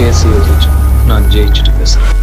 பேசி யோசிச்சு நான் ஜெயிச்சுட்டு பேசுகிறேன்